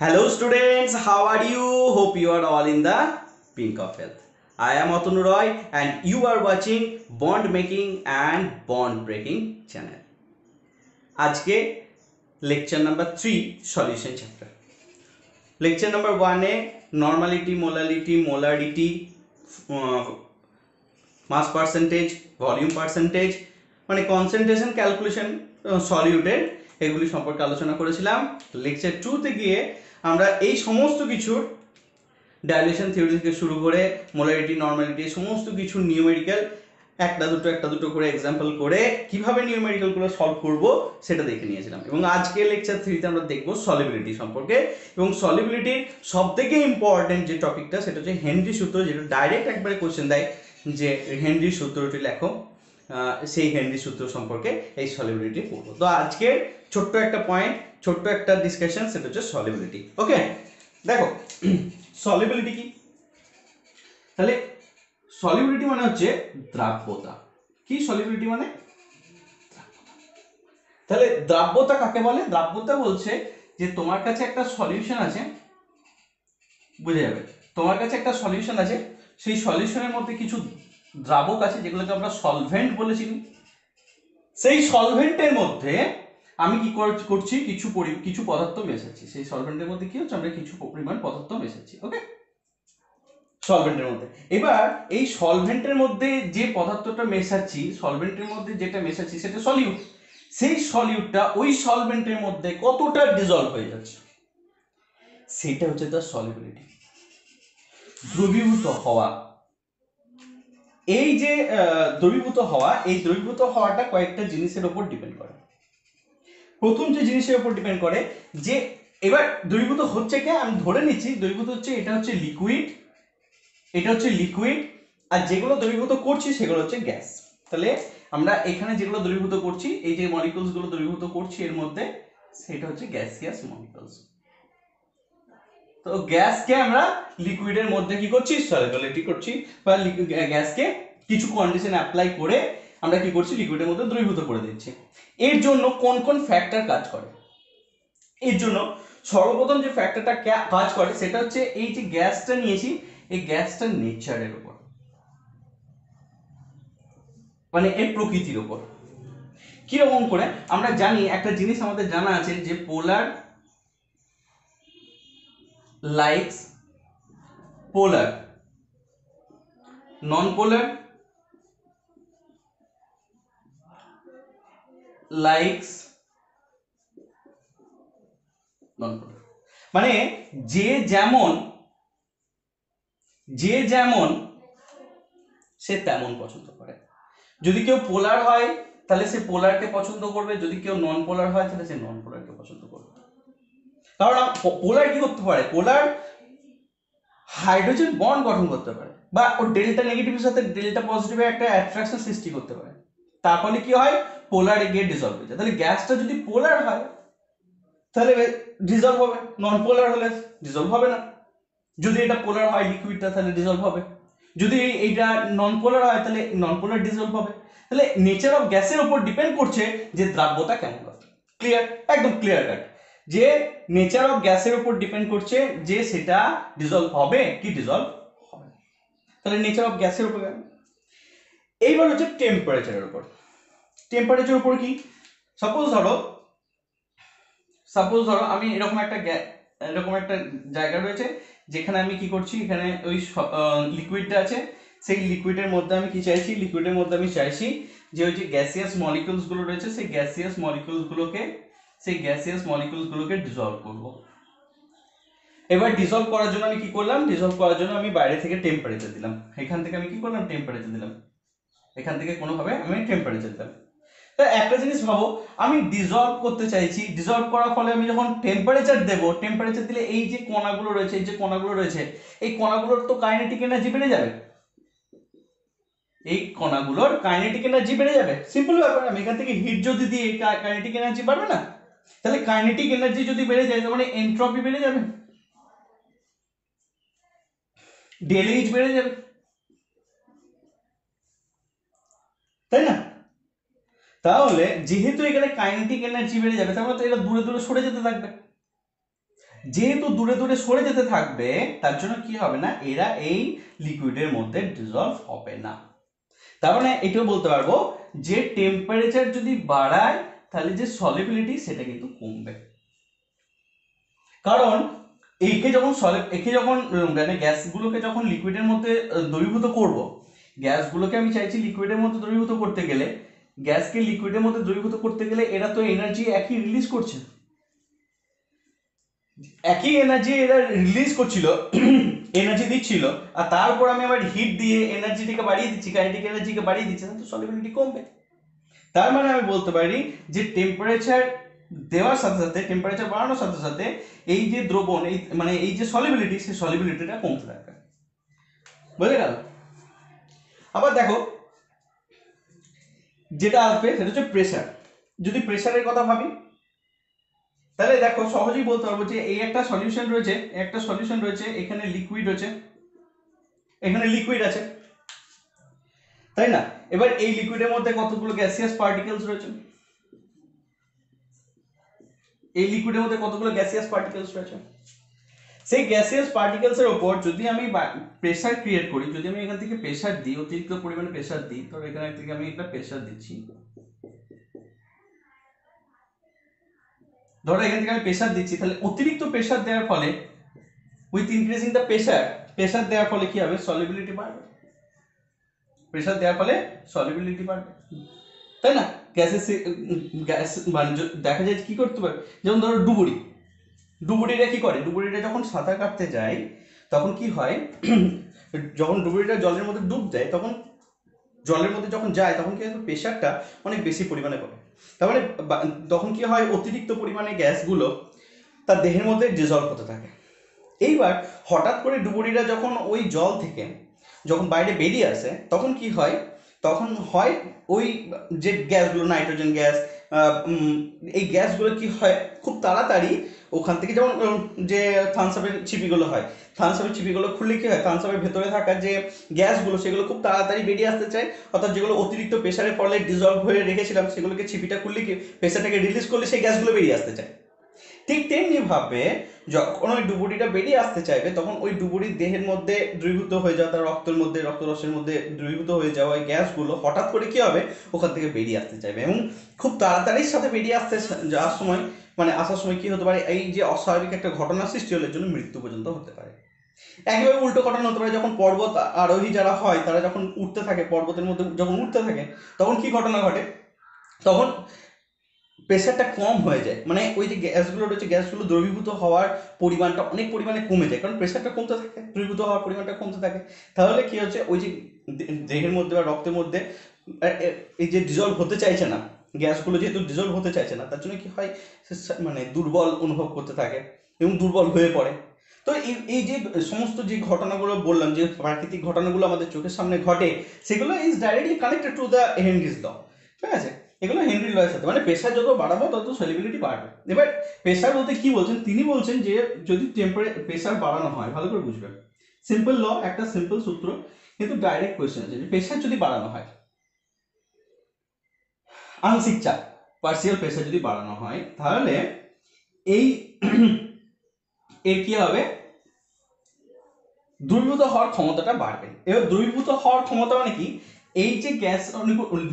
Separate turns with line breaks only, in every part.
Hello students, how are you? Hope you are all in the pink of health. I am Atanu Roy and you are watching Bond Making and Bond Breaking channel. আজকে lecture number three solution chapter lecture number ওয়ানে normality molality molarity mass percentage volume percentage মানে concentration calculation solute এগুলি সম্পর্কে আলোচনা করেছিলাম। Lecture টুতে গিয়ে আমরা এই সমস্ত কিছুর ডাইলেশন থিওরি থেকে শুরু করে মোলারিটি নর্মালিটি সমস্ত কিছু নিউমেরিক্যাল একটা দুটো একটা দুটো করে এক্সাম্পল করে কীভাবে নিউমেরিক্যালগুলো সলভ করব সেটা দেখে নিয়েছিলাম। এবং আজকে লেকচার থ্রিতে আমরা দেখব সলিবিলিটি সম্পর্কে। এবং সলিবিলিটির সব থেকে ইম্পর্টেন্ট যে টপিকটা সেটা হচ্ছে হেনরি সূত্র, যেটা ডাইরেক্ট একবারে কোশ্চেন দেয় যে হেনরি সূত্রটি লেখো। সেই হেনরি সূত্র সম্পর্কে এই সলিবিলিটি পড়ব। তো আজকে ছোট্ট একটা পয়েন্ট ছোট্ট একটা ডিসকাশন সেটা হচ্ছে সলিবিলিটি ওকে দেখো সলিবিলিটি কি? তাহলে সলিবিলিটি মানে হচ্ছে দ্রাব্যতা। কি সলিবিলিটি মানে? তাহলে দ্রাব্যতা কাকে বলে? দ্রাব্যতা বলছে যে তোমার কাছে একটা সলিউশন আছে, বুঝে যাবে? তোমার কাছে একটা সলিউশন আছে, সেই সলিউশনের মধ্যে কিছু দ্রাবক আছে যেগুলোকে আমরা সলভেন্ট বলেছি সেই সলভেন্টের মধ্যে আমি কি কর- করছি, কিছু কিছু পদার্থ মেশাচ্ছি। সেই সলভেন্টের মধ্যে কি হচ্ছে? আমরা কিছু পরিমাণ পদার্থ মেশাচ্ছি ওকে সলভেন্টের মধ্যে। এবার এই সলভেন্টের মধ্যে যে পদার্থটা মেশাচ্ছি সলভেন্টের মধ্যে যেটা মেশাচ্ছি সেটা সলিউট সেই সলিউটটা ওই সলভেন্টের মধ্যে কতটা ডিজলভ হয়ে যাচ্ছে? সেটা হচ্ছে তার সলিবিলিটি দ্রবীভূত হওয়া। এই যে দ্রবীভূত হওয়া, এই দ্রবীভূত হওয়াটা কয়েকটা জিনিসের উপর ডিপেন্ড করে। প্রথম যে জিনিসের উপর ডিপেন্ড করে, যে এবার দ্রবীভূত হচ্ছে কে? আমি ধরে নিচ্ছি, দ্রবীভূত হচ্ছে, এটা হচ্ছে লিকুইড এটা হচ্ছে লিকুইড আর যেগুলো দ্রবীভূত করছি সেগুলো হচ্ছে গ্যাস তাহলে আমরা এখানে যেগুলো দ্রবীভূত করছি, এই যে মলিকুলসগুলো দ্রবীভূত করছি, এর মধ্যে সেটা হচ্ছে গ্যাসিয়াস মলিকুলস তো গ্যাসকে আমরা লিকুইডের মধ্যে কি করছি? সলিবিলিটি করছি, বা গ্যাসকে কিছু কন্ডিশন অ্যাপ্লাই করে আমরা কি করছি? লিকুইডের মধ্যে দ্রবীভূত করে দিচ্ছি। এর জন্য কোন কোন ফ্যাক্টর কাজ করে? এর জন্য সর্বপ্রথম যে ফ্যাক্টরটা কাজ করে, সেটা হচ্ছে এই যে গ্যাসটা নিয়েছি, এই গ্যাসটার নেচারের উপর। মানে এর প্রকৃতির উপর। কীরকম করে? আমরা জানি, একটা জিনিস আমাদের জানা আছে যে পোলার লাইকস পোলার নন পোলার লাইকস নন মানে যে যেমন যে যেমন, সে তেমন পছন্দ করে। যদি কেউ পোলার হয়, তাহলে সে পোলারকে পছন্দ করবে। যদি কেউ নন পোলার হয়, তাহলে সে নন পোলারকে পছন্দ করবে। কারণ পোলার কি করতে পারে? পোলার হাইড্রোজেন বন্ড গঠন করতে পারে। বা ও ডেল্টা নেগেটিভের সাথে ডেল্টা পজিটিভে একটা অ্যাট্রাকশন সৃষ্টি করতে পারে। তার ফলে কি হয়? পোলারে গিয়ে ডিজলভ হয়ে যায়। তাহলে গ্যাসটা যদি পোলার হয়, তাহলে ডিজলভ হবে। নন পোলার হলে ডিজলভ হবে না। যদি এটা পোলার হয় লিকুইডটা তাহলে ডিজলভ হবে। যদি এইটা নন পোলার হয়, তাহলে নন পোলার ডিজলভ হবে। তাহলে নেচার অফ গ্যাসের উপর ডিপেন্ড করছে যে দ্রাব্যতা কেমন হবে। ক্লিয়ার একদম ক্লিয়ার কাট যে নেচার অফ গ্যাসের উপর ডিপেন্ড করছে যে সেটা ডিজলভ হবে কি ডিজলভ হবে। তাহলে নেচার অফ গ্যাসের উপর। এইবার হচ্ছে টেম্পারেচারের উপর। টেম্পারেচার উপর কি? সাপোজ ধরো সাপোজ ধরো আমি এরকম একটা এরকম একটা জায়গা রয়েছে, যেখানে আমি কি করছি? এখানে ওই লিকুইডটা আছে। সেই লিকুইডের মধ্যে আমি কি চাইছি? লিকুইডের মধ্যে আমি চাইছি যে ওই যে গ্যাসিয়াস মলিকুলসগুলো রয়েছে, সেই গ্যাসিয়াস মলিকুলস গুলোকে সেই গ্যাসিয়াস মলিকুলস গুলোকে ডিজলভ করব। এবার ডিজলভ করার জন্য আমি কি করলাম? ডিজলভ করার জন্য আমি বাইরে থেকে টেম্পারেচার দিলাম। এখান থেকে আমি কি করলাম? টেম্পারেচার দিলাম। এখান থেকে কোনোভাবে আমি টেম্পারেচার দিলাম তা একটা জিনিস ভাবো, আমি ডিজলভ করতে চাইছি ডিজলভ করার ফলে আমি যখন টেম্পারেচার দেবো টেম্পারেচার দিলে এই যে কণাগুলো রয়েছে, এই যে কণাগুলো রয়েছে, এই কণাগুলোর তো কাইনেটিক এনার্জি বেড়ে যাবে। এই কণাগুলোর কাইনেটিক এনার্জি বেড়ে যাবে। সিম্পল ব্যাপার, আমি এখান থেকে হিট যদি দিই কাইনেটিক এনার্জি বাড়বে না? তাহলে কাইনেটিক এনার্জি যদি বেড়ে যায়, তার মানে এন্ট্রপি বেড়ে যাবে। ডেলি এইচ বেড়ে যাবে। তাই না? তাহলে যেহেতু এখানে কাইনেটিক এনার্জি বেড়ে যাবে তার মানে তো এটা দূরে দূরে সরে যেতে থাকবে। যেহেতু দূরে দূরে সরে যেতে থাকবে, তার জন্য কি হবে না? এরা এই লিকুইডের মধ্যে ডিজলভ হবে না। তার মানে এটাও বলতে পারব যে টেম্পারেচার যদি বাড়ায়, তাহলে যে সলিবিলিটি সেটা কিন্তু কমবে। কারণ একে যখন সলিড একে যখন মানে গ্যাসগুলোকে যখন লিকুইডের মধ্যে দ্রবীভূত করব গ্যাসগুলোকে আমি চাইছি লিকুইডের মধ্যে দ্রবীভূত করতে গেলে। গ্যাসকে লিকুইডের মধ্যে দ্রবীভূত করতে গেলে এরা তো এনার্জি একই রিলিজ করছে। একই এনার্জি এরা রিলিজ করছিল এনার্জি দিচ্ছিল, আর তারপর আমি আবার হিট দিয়ে এনার্জিটিকে বাড়িয়ে দিচ্ছি কাইনেটিক এনার্জিকে বাড়িয়ে দিচ্ছি তো সলিবিলিটি কমবে। তার মানে আমি বলতে পারি যে টেম্পারেচার দেওয়ার সাথে সাথে টেম্পারেচার বাড়ানোর সাথে সাথে এই যে দ্রবণ, এই মানে এই যে সলিবিলিটি সেই সলিবিলিটিটা কমতে থাকবে। বুঝে গেল? আবার দেখো, যেটা আসবে সেটা হচ্ছে প্রেশার যদি প্রেশারের কথা ভাবি, তাহলে দেখো সহজেই বলতে পারব যে এই একটা সলিউশন রয়েছে একটা সলিউশন রয়েছে, এখানে লিকুইড রয়েছে, এখানে লিকুইড আছে। তাই না? এবার এই লিকুইডের মধ্যে কতগুলো গ্যাসিয়াস পার্টিকেলস রয়েছে? এই লিকুইডের মধ্যে কতগুলো গ্যাসিয়াস পার্টিকেলস রয়েছে? সেই গ্যাসিয়াস পার্টিকেলস এর উপর যদি আমি প্রেসার ক্রিয়েট করি, যদি আমি এখান থেকে প্রেসার দিই, অতিরিক্ত পরিমাণে প্রেসার দিই, তবে এখান থেকে আমি একটা প্রেসার দিচ্ছি। ধরো এখান থেকে আমি প্রেসার দিচ্ছি, তাহলে অতিরিক্ত প্রেসার দেওয়ার ফলে with increasing the pressure pressure দেওয়ার ফলে কি হবে? সলিবিলিটি বাড়বে। প্রেসার দেওয়ার ফলে সলিবিলিটি বাড়বে। তাই না? গ্যাসের গ্যাস মানে দেখা যায় কি করতে পারে যেমন ধরো ডুবুরি। ডুবুরিরা কি করে? ডুবুরিরা যখন সাঁতার কাটতে যায়, তখন কি হয়? যখন ডুবুরিটা জলের মধ্যে ডুব দেয় তখন জলের মধ্যে যখন যায়, তখন কি প্রেশারটা অনেক বেশি পরিমাণে পড়ে। তার মানে তখন কি হয়? অতিরিক্ত পরিমাণে গ্যাসগুলো তার দেহের মধ্যে ডিজলভ হতে থাকে। এইবার হঠাৎ করে ডুবুরিরা যখন ওই জল থেকে যখন বাইরে বেরিয়ে আসে, তখন কি হয়? তখন হয় ওই যে গ্যাসগুলো, নাইট্রোজেন গ্যাস এই গ্যাসগুলো কি হয়? খুব তাড়াতাড়ি ওখান থেকে যেমন যে থানসাপের ছিপিগুলো হয় থানসাপের ছিপিগুলো খুললে কি হয় থানসাপের ভেতরে থাকা যে গ্যাসগুলো, সেগুলো খুব তাড়াতাড়ি বেরিয়ে আসতে চায়, অর্থাৎ যেগুলো অতিরিক্ত প্রেশারের ফলে ডিজলভ হয়ে রেখেছিলাম, সেগুলোকে ছিপিটা খুললে কি প্রেশারটাকে রিলিজ করলে সেই গ্যাসগুলো বেরিয়ে আসতে চায়। ঠিক তেমনি ভাবে যখন ওই ডুবুরিটা বেরিয়ে আসতে চাইবে, তখন ওই ডুবুরির দেহের মধ্যে দ্রবীভূত হয়ে যাওয়া, তার রক্তের মধ্যে, রক্তরসের মধ্যে দ্রবীভূত হয়ে যাওয়া ওই গ্যাসগুলো হঠাৎ করে কি হবে? ওখান থেকে বেরিয়ে আসতে চাইবে এবং খুব তাড়াতাড়ির সাথে বেরিয়ে আসতে যাওয়ার সময় মানে আসার সময় কি হতে পারে? এই যে অস্বাভাবিক একটা ঘটনা সৃষ্টি হলে জন্য মৃত্যু পর্যন্ত হতে পারে। একেবারে উল্টো ঘটনা হতে পারে, যখন পর্বত আরোহী যারা হয়, তারা যখন উঠতে থাকে, পর্বতের মধ্যে যখন উঠতে থাকে, তখন কি ঘটনা ঘটে? তখন প্রেশারটা কম হয়ে যায়। মানে ওই যে গ্যাসগুলো রয়েছে গ্যাসগুলো দ্রবীভূত হওয়ার পরিমাণটা অনেক পরিমাণে কমে যায়। কারণ প্রেশারটা কমতে থাকে, দ্রবীভূত হওয়ার পরিমাণটা কমতে থাকে। তাহলে কী হচ্ছে, ওই যে দেহের মধ্যে বা রক্তের মধ্যে এই যে ডিজলভ হতে চাইছে না গ্যাসগুলো যেহেতু ডিজলভ হতে চাইছে না, তার জন্য কী হয় মানে দুর্বল অনুভব করতে থাকে এবং দুর্বল হয়ে পড়ে। তো এই এই যে সমস্ত যে ঘটনাগুলো বললাম, যে প্রাকৃতিক ঘটনাগুলো আমাদের চোখের সামনে ঘটে, সেগুলো is directly connected to the Henry's law ঠিক আছে? এগুলো হেনরি লয়ের সাথে। মানে প্রেশার যত বাড়াবো, তত সেলিব্রিটি বাড়বে। এবার প্রেশার বলতে কি বলছেন? তিনি বলছেন যে, যদি টেম্পারে প্রেশার বাড়ানো হয়, ভালো করে বুঝবেন। সিম্পল ল একটা সিম্পল সূত্র, কিন্তু ডাইরেক্ট কোয়েশ্চেন আছে প্রেশার যদি বাড়ানো হয়, আংশিক চাপ পার্সিয়াল প্রেশার যদি বাড়ানো হয়, তাহলে এই এর কি হবে? দ্রবীভূত হওয়ার ক্ষমতাটা বাড়বে। এবার দ্রবীভূত হওয়ার ক্ষমতা মানে কি? এই যে গ্যাস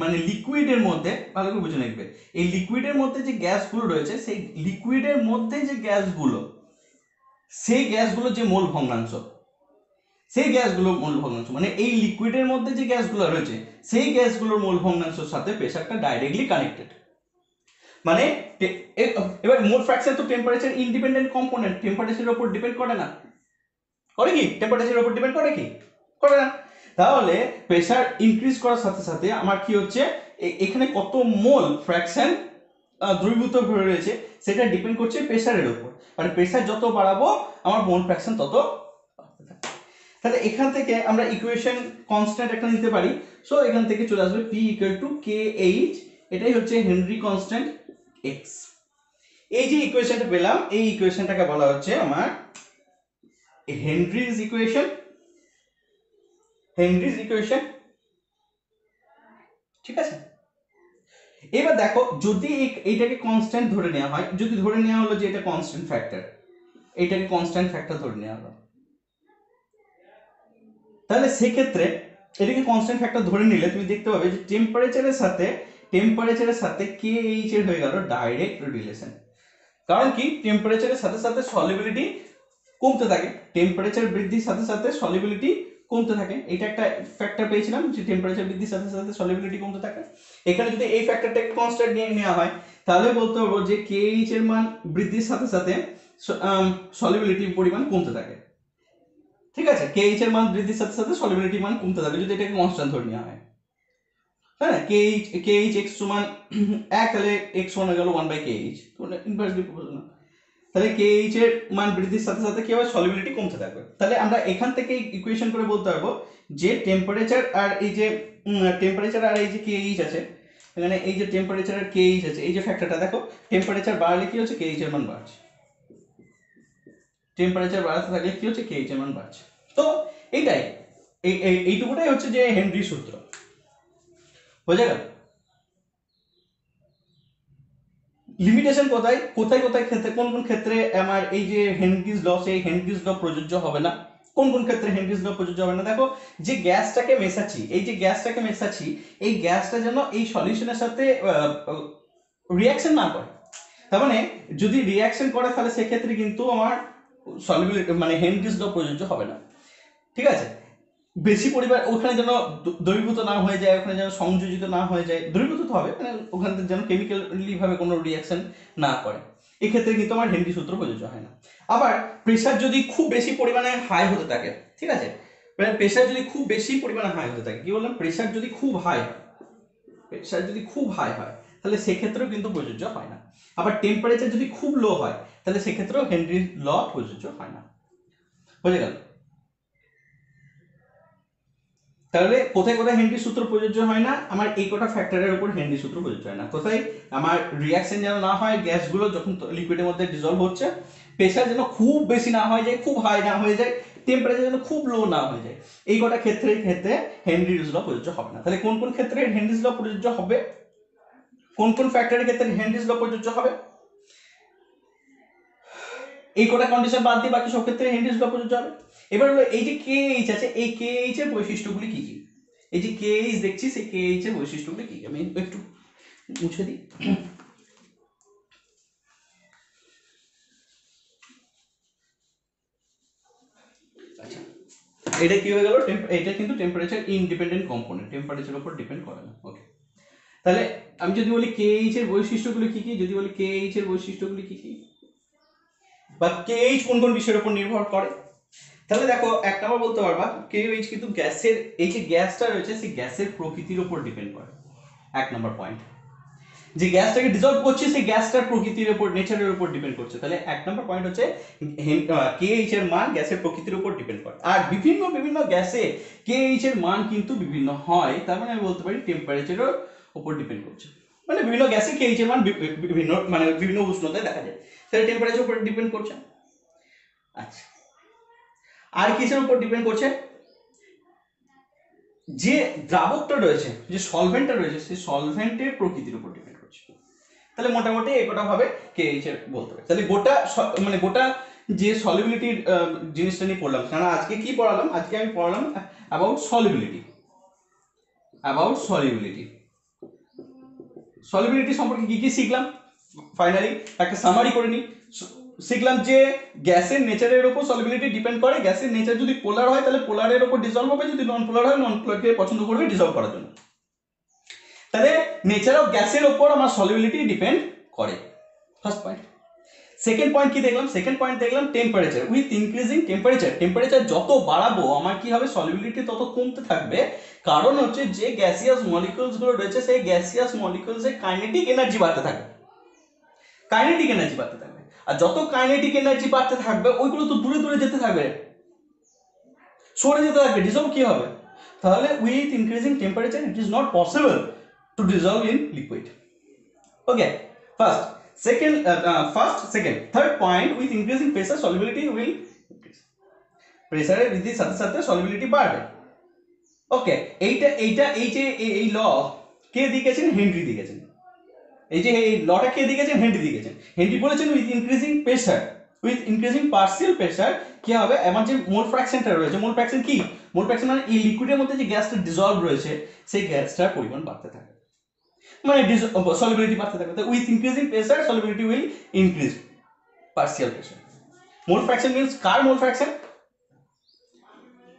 মানে লিকুইডের মধ্যে, ভালো করে বুঝে নেবে। এই লিকুইডের মধ্যে যে গ্যাসগুলো রয়েছে, সেই লিকুইডের মধ্যে যে গ্যাসগুলো সেই গ্যাসগুলো যে মোল ভগ্নাংশ, সেই গ্যাসগুলো মোল ভগ্নাংশ মানে এই লিকুইডের মধ্যে যে গ্যাসগুলো রয়েছে, সেই গ্যাসগুলোর মোল ভগ্নাংশের সাথে প্রেশারটা ডাইরেক্টলি কানেক্টেড মানে এবার মোল ফ্র্যাকশন তো টেম্পারেচার ইন্ডিপেন্ডেন্ট কম্পোনেন্ট টেম্পারেচারের উপর ডিপেন্ড করে না। করে কি? টেম্পারেচারের উপর ডিপেন্ড করে কি? করে না। তাহলে প্রেশার ইনক্রিজ করার সাথে সাথে আমার কি হচ্ছে? এখানে কত মোল ফ্র্যাকশন দ্রবীভূত হয়ে রয়েছে, সেটা ডিপেন্ড করছে প্রেশারের উপর। মানে প্রেশার যত বাড়াবো, আমার মোল ফ্র্যাকশন তত তাহলে এখান থেকে আমরা ইকুয়েশন কনস্ট্যান্ট একটা নিতে পারি। সো এখান থেকে চলে আসবে P equal to K H এটাই হচ্ছে হেনরি কনস্ট্যান্ট এক্স এই যে ইকুয়েশনটা পেলাম, এই ইকুয়েশনটাকে বলা হচ্ছে আমার হেনরিজ ইকুয়েশন হেনরিজ ইকুয়েশন ঠিক আছে? এবার দেখো, যদি এই- এইটাকে কনস্ট্যান্ট ধরে নেওয়া হয়, যদি ধরে নেওয়া হলো যে এটা কনস্ট্যান্ট ফ্যাক্টর এইটাকে কনস্ট্যান্ট ফ্যাক্টর ধরে নেওয়া হলো। তাহলে সেক্ষেত্রে এটাকে কনস্ট্যান্ট ফ্যাক্টর ধরে নিলে তুমি দেখতে পাবে যে টেম্পারেচারের সাথে টেম্পারেচারের সাথে কে এইচ এর হয়ে গেল ডাইরেক্ট রিলেশন কারণ কি? টেম্পারেচারের সাথে সাথে সলিবিলিটি কমতে থাকে। টেম্পারেচার বৃদ্ধির সাথে সাথে সলিবিলিটি কমতে থাকে। এটা একটা ফ্যাক্টর পেয়েছিলাম যে টেম্পারেচার বৃদ্ধির সাথে সাথে সলিবিলিটি কমতে থাকে। এখানে যদি এই ফ্যাক্টরটাকে কনস্ট্যান্ট নিয়ে নেওয়া হয়, তাহলে বলতে পারব যে কে এইচ এর মান বৃদ্ধির সাথে সাথে সলিবিলিটির পরিমাণ কমতে থাকে। ঠিক আছে? কে এইচ এর মান বৃদ্ধির সাথে সাথে সলিবিলিটির মান কমতে থাকে, যদি এটাকে কনস্ট্যান্ট ধরে নেওয়া হয়। হ্যাঁ K H K H X সমান এক, তাহলে এক্স সমান গেল one by K H inversely proportional তাহলে কে এইচ এর মান বৃদ্ধির সাথে সাথে কি হবে? সলিবিলিটি কমতে থাকবে। তাহলে আমরা এখান থেকে ইকুয়েশন করে বলতে পারব যে টেম্পারেচার আর এই যে টেম্পারেচার আর এই যে কে এইচ আছে, এখানে এই যে টেম্পারেচার আর কে এইচ আছে, এই যে ফ্যাক্টরটা দেখো টেম্পারেচার বাড়লে কি হচ্ছে? কে এইচ এর মান বাড়ছে। টেম্পারেচার বাড়াতে থাকলে কি হচ্ছে? কে এইচ এর মান বাড়ছে। তো এইটাই, এই, এই- এইটুকুটাই হচ্ছে যে হেনরি সূত্র। বোঝা গেল? লিমিটেশন কোথায়? কোথায় কোথায় ক্ষেত্রে? কোন কোন ক্ষেত্রে আমার এই যে হেনরিজ ল সেই হেনরিজ ল প্রযোজ্য হবে না? কোন কোন ক্ষেত্রে হেনরিজ ল প্রযোজ্য হবে না? দেখো, যে গ্যাসটাকে মেশাচ্ছি, এই যে গ্যাসটাকে মেশাচ্ছি, এই গ্যাসটা যেন এই সলিউশনের সাথে রিয়াকশন না করে। তার মানে যদি রিয়াকশন করে, তাহলে সেক্ষেত্রে কিন্তু আমার সলিবিলিটি মানে হেনরিজ ল প্রযোজ্য হবে না। ঠিক আছে? বেশি পরিমাণ ওখানে যেন দ্রবীভূত না হয়ে যায়, ওখানে যেন সংযোজিত না হয়ে যায়, দ্রবীভূত তো হবে মানে ওখানে যেন কেমিক্যালি ভাবে কোনো রিয়াকশন না করে। এক্ষেত্রে কিন্তু আমার হেনরি সূত্র প্রযোজ্য হয় না। আবার প্রেশার যদি খুব বেশি পরিমাণে হাই হতে থাকে, ঠিক আছে? মানে প্রেশার যদি খুব বেশি পরিমাণে হাই হতে থাকে, কি বললাম? প্রেশার যদি খুব হাই হয় প্রেশার যদি খুব হাই হয়, তাহলে সেক্ষেত্রেও কিন্তু প্রযোজ্য হয় না। আবার টেম্পারেচার যদি খুব লো হয়, তাহলে সেক্ষেত্রেও হেনরি ল প্রযোজ্য হয় না। বুঝে গেল? তাহলে কোথায় কোথায় হেনরি সূত্র প্রযোজ্য হয় না? আমার এই কটা ফ্যাক্টরের উপর হেনরি সূত্র প্রযোজ্য হয় না। কোথায়? আমার রিয়াকশন যেন না হয় গ্যাসগুলো যখন লিকুইডের মধ্যে ডিজলভ হচ্ছে প্রেশার যেন খুব বেশি না হয়ে যায়, খুব হাই না হয়ে যায় টেম্পারেচার যেন খুব লো না হয়ে যায়, এই কটা ক্ষেত্রে ক্ষেত্রে হেনরিজ ল প্রযোজ্য হবে না। তাহলে কোন কোন ক্ষেত্রে হেনরিজ প্রযোজ্য হবে? কোন কোন ফ্যাক্টরের ক্ষেত্রে হেনরিজ প্রযোজ্য হবে? এই কটা কন্ডিশন বাদ দিয়ে বাকি সব ক্ষেত্রে হেনরিজ ল প্রযোজ্য হবে। এবার হলো এই যে কে এইচ আছে, এই কে এইচ এর বৈশিষ্ট্যগুলি কি কি? এই যে কে এইচ দেখছি, সেই কে এইচ এর বৈশিষ্ট্যগুলি কি কি? আমি একটু মুছে দিই। আচ্ছা এটা কি হয়ে গেল? এটা কিন্তু টেম্পারেচার ইনডিপেন্ডেন্ট কম্পোনেন্ট টেম্পারেচার উপর ডিপেন্ড করে না। ওকে তাহলে আমি যদি বলি কে এইচ এর বৈশিষ্ট্যগুলি কি কি? যদি বলি কে এইচ এর বৈশিষ্ট্যগুলি কি কি? বা কে এইচ কোন কোন বিষয়ের উপর নির্ভর করে? তাহলে দেখো এক নম্বর বলতে পারবা কে এইচ কিন্তু গ্যাসের, এই যে গ্যাসটা রয়েছে, সেই গ্যাসের প্রকৃতির উপর ডিপেন্ড করে। এক নম্বর পয়েন্ট যে গ্যাসটাকে ডিজলভ করছে, সেই গ্যাসটার প্রকৃতির উপর নেচারের উপর ডিপেন্ড করছে। তাহলে এক নম্বর পয়েন্ট হচ্ছে কে এইচ এর মান গ্যাসের প্রকৃতির উপর ডিপেন্ড করে। আর বিভিন্ন বিভিন্ন গ্যাসে কে এইচ এর মান কিন্তু বিভিন্ন হয়, তার মানে আমি বলতে পারি টেম্পারেচারের উপর ডিপেন্ড করছে। মানে বিভিন্ন গ্যাসে কে এইচ এর মান বিভিন্ন মানে বিভিন্ন উষ্ণতায় দেখা যায়। সেটা টেম্পারেচার উপর ডিপেন্ড করছে। আচ্ছা। আর কিসের উপর ডিপেন্ড করছে? যে দ্রাবকটা রয়েছে, যে সলভেন্টটা রয়েছে, সেই সলভেন্টের প্রকৃতির উপর ডিপেন্ড করছে। তাহলে মোটামুটি এই গোটা ভাবে কে এইচ এর বলতে হবে। তাহলে গোটা মানে গোটা যে সলিবিলিটির জিনিসটা নিয়ে পড়লাম কারণ আজকে কি পড়ালাম? আজকে আমি পড়ালাম about solubility about solubility solubility সম্পর্কে কি কি শিখলাম? ফাইনালি একটা সামারি করে নিই। শিখলাম যে গ্যাসের নেচারের উপর সলিবিলিটি ডিপেন্ড করে। গ্যাসের নেচার যদি পোলার হয়, তাহলে পোলারের উপর ডিজলভ হবে। যদি নন পোলার হয় নন পোলারকে পছন্দ করবে ডিজলভ করার জন্য। তাহলে নেচার অফ গ্যাসের উপর আমার সলিবিলিটি ডিপেন্ড করে। ফার্স্ট পয়েন্ট সেকেন্ড পয়েন্ট কি দেখলাম? সেকেন্ড পয়েন্ট দেখলাম temperature with increasing temperature temperature যত বাড়াবো, আমার কি হবে? সলিবিলিটি তত কমতে থাকবে। কারণ হচ্ছে যে গ্যাসিয়াস মলিকুলসগুলো রয়েছে, সেই গ্যাসিয়াস মলিকুলস এর কাইনেটিক এনার্জি বাড়তে থাকবে। কাইনেটিক এনার্জি বাড়তে থাকবে। আর যত কাইনেটিক এনার্জি বাড়তে থাকবে, ওইগুলো তো দূরে দূরে যেতে থাকবে। সরে যেতে থাকবে ডিজলভ কি হবে? তাহলে with increasing temperature it is not possible to dissolve in liquid okay first second first second third point with increasing pressure solubility will প্রেসারের বৃদ্ধির সাথে সাথে সলিবিলিটি বাড়বে। ওকে এইটা এইটা, এই যে, এই- ল কে দিয়েছেন? হেনরি দিয়েছেন। এই যে এই লটা কে দিয়েছেন হেনরি দিয়েছেন হেনরি বলেছেন with increasing pressure with increasing partial pressure কি হবে? আমার যে মোল ফ্র্যাকশনটা রয়েছে। মোল ফ্র্যাকশন কি? মোল ফ্র্যাকশন মানে এই লিকুইডের মধ্যে যে গ্যাসটা ডিজলভ রয়েছে, সেই গ্যাসটার পরিমাণ বাড়তে থাকে। মানে সলিবিলিটি বাড়তে থাকে। With increasing pressure solubility will increase partial pressure mole fraction means car mole fraction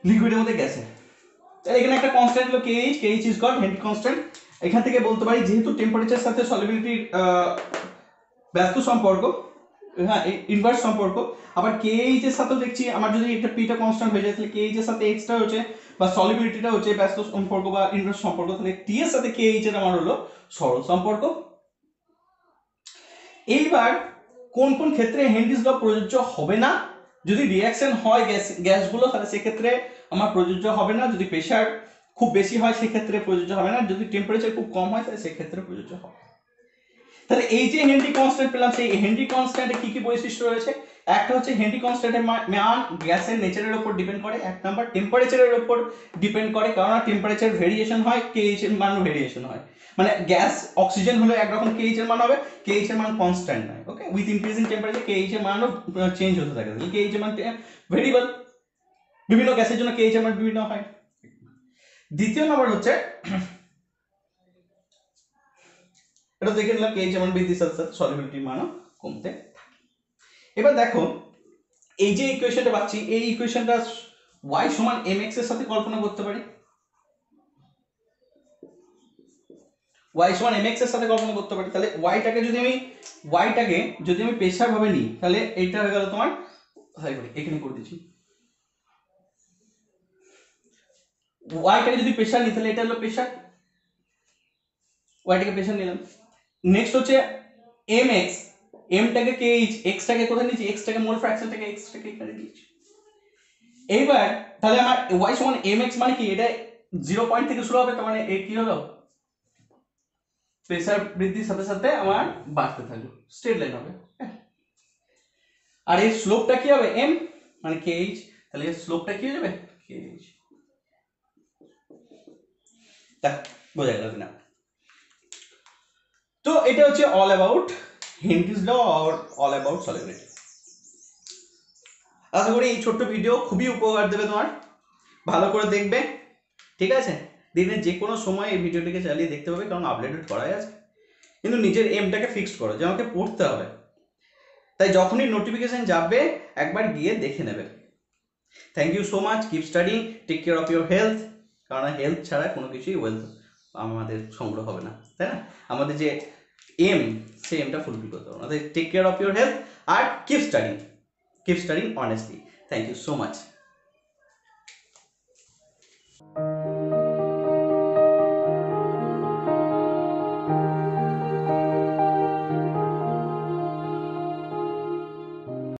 লিকুইডের মধ্যে গ্যাসের তাহলে এখানে একটা কনস্ট্যান্ট হলো KH KH is called Henry constant এখান থেকে বলতে পারি, যেহেতু টেম্পারেচার সাথে সলিবিলিটির ব্যস্ত সম্পর্ক হ্যাঁ ইনভার্স সম্পর্ক, আবার কেএইচ এর সাথেও দেখছি, আমার যদি একটা পিটা কনস্ট্যান্ট হয়ে যায়, তাহলে কেএইচ এর সাথে এক্সট্রা হচ্ছে, বা সলিবিলিটিটা হচ্ছে ব্যস্ত সম্পর্ক বা ইনভার্স সম্পর্ক, তাহলে টি এর সাথে কেএইচ এর আমার হলো সরল সম্পর্ক। এইবার কোন কোন ক্ষেত্রে হেনরিস ল প্রযোজ্য হবে না? যদি রিয়াকশন হয় গ্যাস গ্যাসগুলো তাহলে সেক্ষেত্রে আমার প্রযোজ্য হবে না। যদি প্রেশার খুব বেশি হয়, সেক্ষেত্রে প্রযোজ্য হবে না। যদি টেম্পারেচার খুব কম হয়, তাহলে সেক্ষেত্রে প্রযোজ্য হবে। তাহলে এই যে হেনরি কনস্ট্যান্ট পেলাম, সেই হেনরি কনস্ট্যান্টে কি কি বৈশিষ্ট্য রয়েছে? একটা হচ্ছে হেনরি কনস্ট্যান্টের মান গ্যাসের নেচারের উপর ডিপেন্ড করে। এক নাম্বার টেম্পারেচারের উপর ডিপেন্ড করে কারণ টেম্পারেচার ভেরিয়েশন হয় কেএইচ এর মানও ভেরিয়েশন হয়। মানে গ্যাস অক্সিজেন হলে একরকম কেএইচ এর মান হবে কেএইচ এর মান কনস্ট্যান্ট নয় okay with increasing temperature KH এর মানও চেঞ্জ হতে থাকে। কেএইচ এর মান ভেরিয়েবল বিভিন্ন গ্যাসের জন্য কেএইচ এর মান বিভিন্ন হয়। দ্বিতীয় নাম্বার হচ্ছে, এটা দেখে নিলাম কেএইচ এর মান বৃদ্ধির সাথে সাথে সলিবিলিটির মানও কমতে। এবার দেখো, এই যে ইকুয়েশনটা পাচ্ছি, এই ইকুয়েশনটা y সমান mx এর সাথে কল্পনা করতে পারি। y সমান mx এর সাথে কল্পনা করতে পারি। তাহলে yটাকে যদি আমি yটাকে যদি আমি প্রেসার ভাবে নিই, তাহলে এইটা হয়ে গেল তোমার সরি এখানে করে দিচ্ছি। Yটাকে যদি প্রেসার নিই, তাহলে এটা হলো প্রেসার yটাকে প্রেসার নিলাম। নেক্সট হচ্ছে mx mটাকে কেএইচ xটাকে কোথায় নিয়েছি xটাকে মোল ফ্র্যাকশনটাকে xটাকে এখানে নিয়েছি এইবার, তাহলে আমার y সমান mx মানে কি? এটা জিরো পয়েন্ট থেকে শুরু হবে, তার মানে এ কি হলো? প্রেসার বৃদ্ধির সাথে সাথে আমার বাড়তে থাকল। স্ট্রেট লাইন হবে। আর এর স্লোপটা কি হবে? M? মানে kh তাহলে এর স্লোপটা কি হয়ে যাবে? Kh তা বোঝা গেল কিনা। তো এটা হচ্ছে all about Henry's law or all about solubility আশা করি এই ছোট্ট ভিডিও খুবই উপকার দেবে তোমার। ভালো করে দেখবে, ঠিক আছে? দিনের যে কোনো সময় এই ভিডিওটিকে চালিয়ে দেখতে পাবে, কারণ আপডেটেড করাই আছে। কিন্তু নিজের এমটাকে ফিক্সড করো, যে আমাকে পড়তে হবে। তাই যখনই নোটিফিকেশন যাবে, একবার গিয়ে দেখে নেবে। Thank you so much keep studying take care of your health কারণ হেলথ ছাড়া কোনো কিছুই ওয়েলথ আমাদের সংগ্রহ হবে না, তাই না? আমাদের যে এম সে এমটা ফুলফিল করতে হবে। Take care of your health R keep studying keep studying honestly thank you so much